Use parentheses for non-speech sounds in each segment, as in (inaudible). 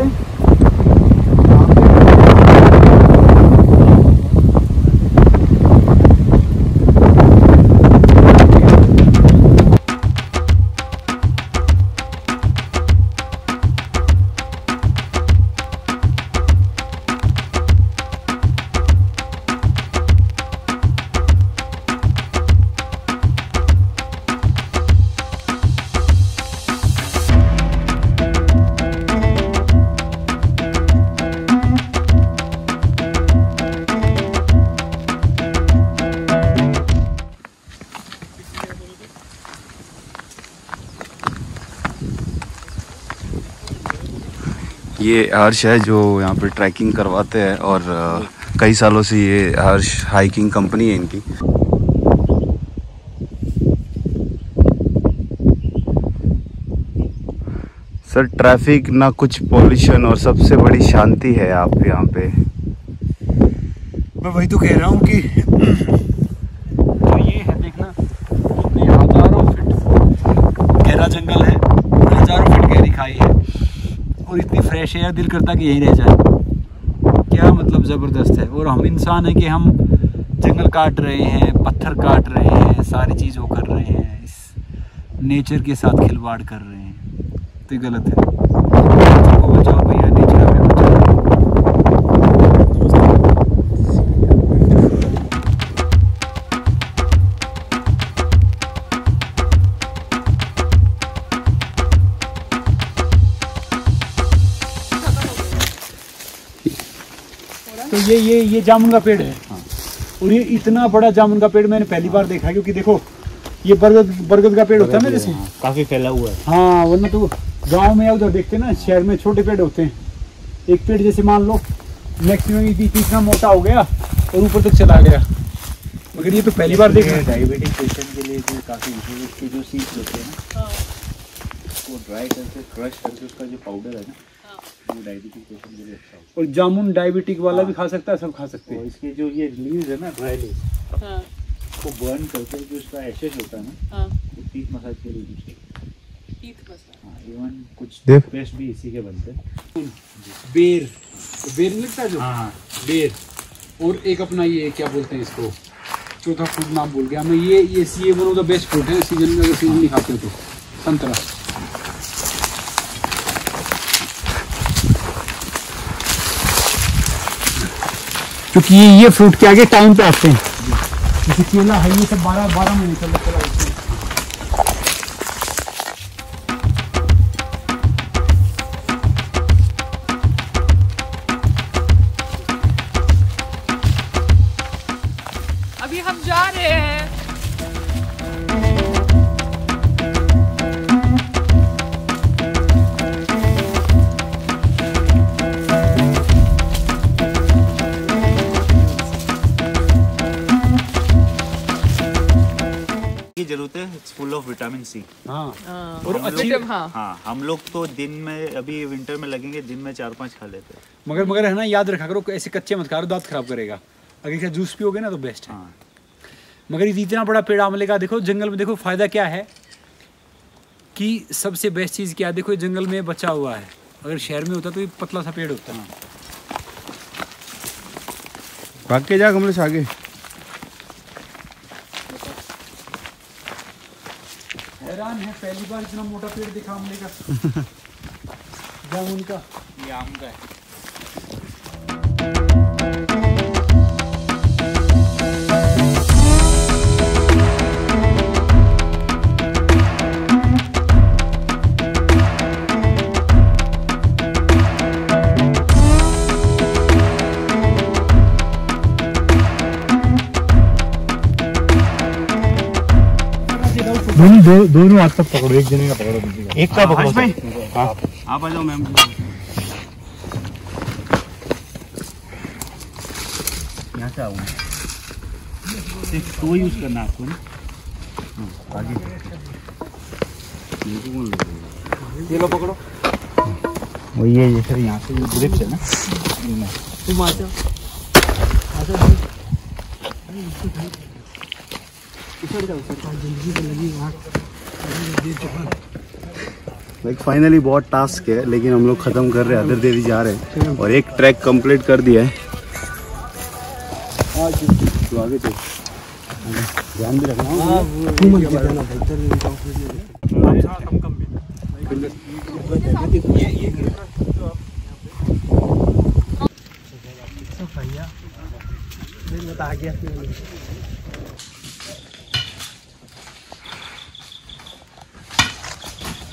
Thursday? ये हर्ष है जो यहाँ पे ट्रैकिंग करवाते हैं और कई सालों से ये हर्ष हाइकिंग कंपनी है इनकी। सर, ट्रैफ़िक ना कुछ पॉल्यूशन और सबसे बड़ी शांति है आप यहाँ पे। मैं वही तो कह रहा हूँ कि तो ये है देखना कितने हज़ारों फीट गहरा जंगल है हज़ारों फीट गहरी खाई है और इतनी फ्रेश है दिल करता कि यहीं रह जाए। क्या मतलब ज़बरदस्त है। और हम इंसान हैं कि हम जंगल काट रहे हैं, पत्थर काट रहे हैं, सारी चीज़ वो कर रहे हैं, इस नेचर के साथ खिलवाड़ कर रहे हैं। तो गलत है। ये ये ये जामुन का पेड़ है। और ये इतना बड़ा जामुन का पेड़ मैंने पहली बार देखा है क्योंकि देखो ये बरगद बरगद का पेड़ होता है ना जैसे। काफ़ी फैला हुआ है। हाँ वरना तो गाँव में या उधर देखते ना शहर में छोटे पेड़ होते हैं। एक पेड़ जैसे मान लो मैक्सिमम इतना मोटा हो गया और ऊपर तक चला गया। मगर ये तो पहली बार देख रहे हैं। डायबिटिक पेशेंट के लिए भी काफ़ी इसके जो सीड्स होते हैं ना उसको ड्राई करके क्रश करके उसका जो पाउडर है ना के अच्छा और जामुन डायबिटिक वाला भी खा सकता है सब खा सकते हैं। इसके जो ये लीव्स है ना ड्राई लीव्स हाँ। उसको बर्न करके जो इसका एशेज होता है ना हाँ। वो टीथ मसाज के लिए यूज़ करते हैं। टीथ मसाज हाँ इवन कुछ पेस्ट भी इसी के बनते हैं। बेर तो बेर नहीं लगता जो? हाँ। बेर। और एक अपना ये क्या बोलते हैं इसको? चौथा फ्रूट नाम भूल गया। मैं ये ये ये one of the best fruit है सीज़न में अगर सीज़न नहीं खाते हो तो। संतरा। क्योंकि ये ये फ्रूट के आगे टाइम पे आते हैं। जैसे केला है, ये सब बारह बारह महीने चल ज़रूरत है it's full of vitamin C हाँ। और अच्छी हाँ। हाँ हम लोग तो दिन में अभी विंटर में लगेंगे दिन में चार पाँच खा लेते हैं। मगर मगर है ना याद रखा करो ऐसे कच्चे मत खा दांत खराब करेगा। अगर इसका जूस पियोगे ना तो बेस्ट है। हाँ। मगर ये इतना बड़ा पेड़ आमले का देखो जंगल में देखो फ़ायदा क्या है? कि सबसे बेस्ट चीज़ क्या है? देखो ये जंगल में बचा हुआ है। अगर शहर में होता तो ये पतला सा पेड़ होता। ना भाग के जा कमरे से आगे हैरान है पहली बार इतना मोटा पेड़ दिखा आमले का। (laughs) जामुन का। ये आम का है। दोनों दो, दोनों हाथ तक पकड़ो एक जने का पकड़ो का। एक का पकड़ो भाई। आप आ जाओ मैम यहाँ से आऊँगा। सिर्फ़ तो यूज़ करना आपको ना। हाँ, आगे। ये लो पकड़ो। वो ये। जैसे यहाँ से ये ग्रिप्स है ना। तुम आ जाओ। आ जाओ। लाइक फाइनली बहुत टास्क है, लेकिन हम लोग खत्म कर रहे हैं अदर देवी जा रहे हैं। और एक ट्रैक कंप्लीट कर दिया है। तो आगे चल ध्यान भी रखना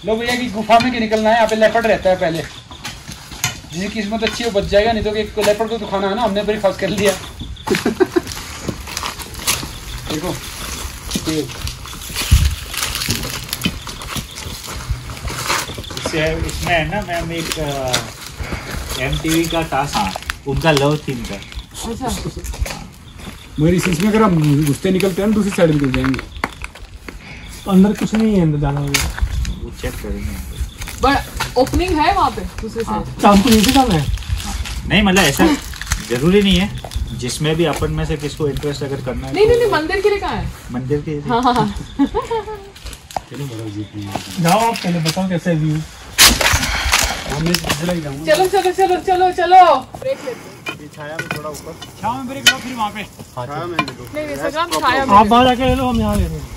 लो भैया की गुफा में के निकलना है? यहाँ पे लेपर्ड रहता है पहले। जिसकी किस्मत अच्छी हो बच जाएगा नहीं तो कि लेपर्ड को तो खाना है ना हमने ब्रेकफास्ट कर लिया। (laughs) देखो इसमें है ना मैम एक एम टी वी का टास्क उनका लव थीम का मेरी इसमें अगर हम घुसते निकलते हैं दूसरी साइड निकल जाएँगे। अंदर कुछ नहीं है अंदर जाना होगा। चेक करेंगे। बट ओपनिंग है वहाँ पे दूसरे साइड शाम को नीचे जाना है? नहीं मतलब ऐसा ज़रूरी नहीं है। जिसमें भी अपन में से किसको इंटरेस्ट अगर करना है नहीं नहीं तो नहीं मंदिर के लिए कहाँ है? मंदिर के हाँ हाँ हाँ। जाओ आप पहले बताओ कैसे व्यू चलो चलो चलो चलो चलो। ब्रेक लेते हैं। छाव में ब्रेक लो फिर वहाँ पे। छाया नहीं नहीं संग्राम छाया में आप बाहर जाके ले लो हम यहाँ ले रहे हैं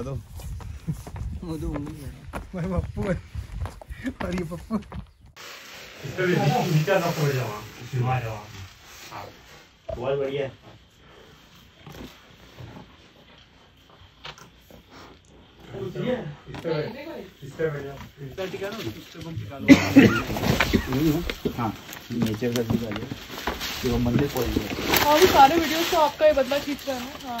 करा दो बहुत बढ़िया। है हाँ नेचर का भी डालिए कि वो मंदिर पहुँच गया। और सारे वीडियोस तो आपका ये बदला खींच रहा है। हाँ।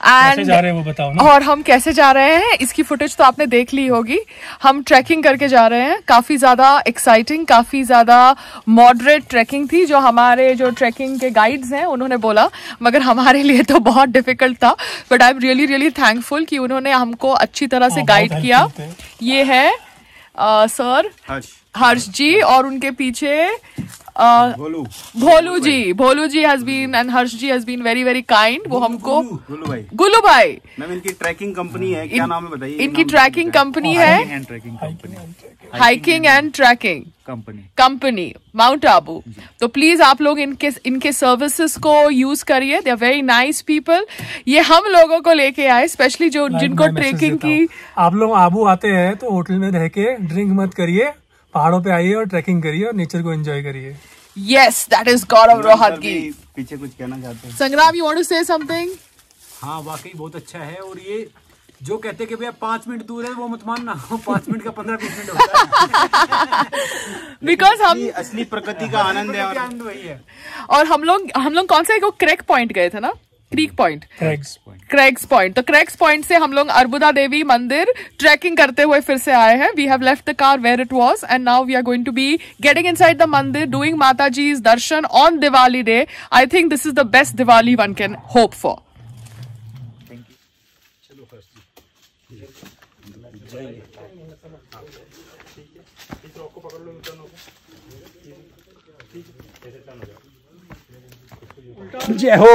एंड जा रहे हैं वो बताओ ना। और हम कैसे जा रहे हैं? इसकी फुटेज तो आपने देख ली होगी। हम ट्रैकिंग करके जा रहे हैं। काफ़ी ज़्यादा एक्साइटिंग काफ़ी ज़्यादा मॉडरेट ट्रैकिंग थी जो हमारे जो ट्रैकिंग के गाइड्स हैं उन्होंने बोला। मगर हमारे लिए तो बहुत डिफ़िकल्ट था। But I am really really thankful कि उन्होंने हमको अच्छी तरह से हाँ, गाइड किया। हैं। ये है सर हर्ष। जी और उनके पीछे अ, Golu. Bholu ji Bholu ji has been and Harsh ji has been very very kind वो हमको गोलू भाई। गुल्लू भाई। मैम इनकी ट्रैकिंग कंपनी है। क्या नाम है बताइए? इनकी ट्रैकिंग कंपनी है। Tracking company hiking and tracking company company Mount Abu तो प्लीज़ आप लोग इनके इनके सर्विसेज़ को यूज़ करिए। They are very nice people ये हम लोगों को लेके आए स्पेशली जो जिनको ट्रेकिंग की आप लोग आबू आते हैं तो होटल में रह के ड्रिंक मत करिए। पहाड़ों पे आइए और ट्रैकिंग करिए और नेचर को एंजॉय करिए। Yes that is Gaurav Rohatgi पीछे कुछ कहना चाहते हैं। Sangram you want to say something हाँ वाकई बहुत अच्छा है और ये जो कहते हैं कि भैया पाँच मिनट दूर है वो मत मानना पाँच पाँच मिनट का पंद्रह बीस मिनट होता है। (laughs) बिकॉज़ हम असली प्रकृति का आनंद है और है। हम लोग हम लोग कौन सा एक क्रैक पॉइंट गए थे ना? Creek point crags cracks point तो क्रैक्स पॉइंट से हम लोग अर्बुदा देवी मंदिर ट्रैकिंग करते हुए फिर से आए हैं। We have left the car where it was and now we are going to be getting inside the mandir doing mata ji darshan on Diwali day I think this is the best Diwali one can hope for जय हो।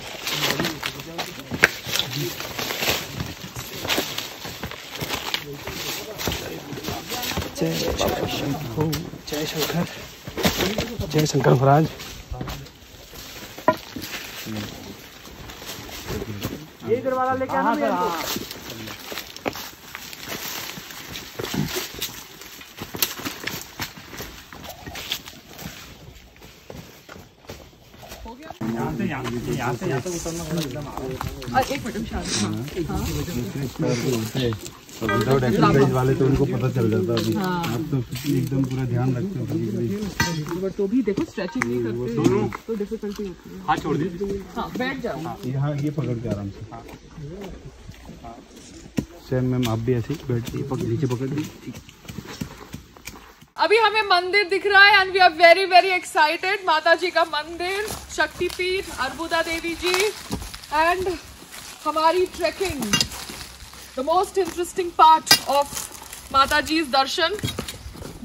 जय शंकर जय शंकर महाराज ये दरवाज़ा लेके शांति without वाले तो उनको पता चल जाता अभी आप तो एकदम पूरा ध्यान रखते हो। तो भी देखो स्ट्रेचिंग नहीं करते तो डिफिकल्टी होती है। हाथ छोड़ दीजिए हाँ। बैठ जाओ यहाँ ये पकड़ के आराम से सेम मैम आप भी ऐसे बैठ नीचे पकड़ दी अभी हमें मंदिर दिख रहा है and we are very very excited माता जी का मंदिर शक्तिपीठ अर्बुदा देवी जी एंड हमारी trekking the most interesting part of mata ji darshan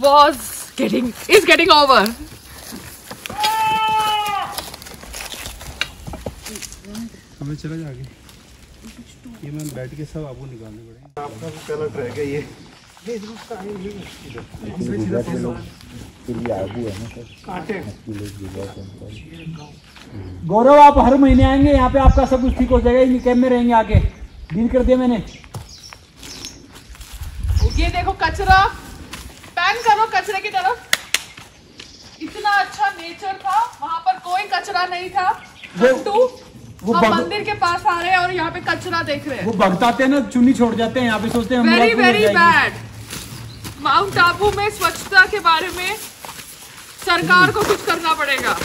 was getting is getting over. हमें चला जाके। ये मैम बैठ के सब आपको निकालने पड़ेंगे। आपका पहला ट्रैक है ये। गौरव आप हर महीने आएँगे यहाँ पे आपका सब कुछ ठीक हो जाएगा इन कैम्प में रहेंगे आके। डील कर दिया मैंने। ये देखो कचरा। पैन करो कचरे की तरफ़। इतना अच्छा नेचर था वहाँ पर कोई कचरा नहीं था। वो हम मंदिर के पास आ रहे हैं और यहाँ पे कचरा देख रहे हैं। वो भगताते हैं ना चुन्नी छोड़ जाते हैं यहाँ पे सोचते हैं very very bad Mount Abu में स्वच्छता के बारे में सरकार को कुछ करना पड़ेगा।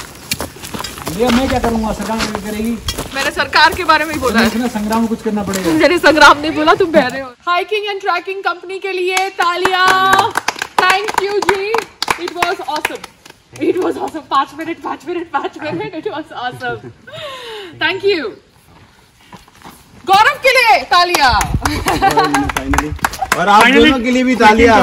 ये मैं क्या करूँगा? सरकार क्या करेगी? मैंने सरकार के बारे में ही बोला है। संग्राम कुछ करना पड़ेगा। मैंने संग्राम नहीं बोला तुम बह रहे हो। हाइकिंग एंड ट्रैकिंग कंपनी के लिए तालिया। Thank you ji. It was awesome it was awesome पाँच मिनट पाँच मिनट पाँच minute. It was awesome thank you Gaurav के लिए तालियाँ। और आप दोनों के लिए भी तालियाँ।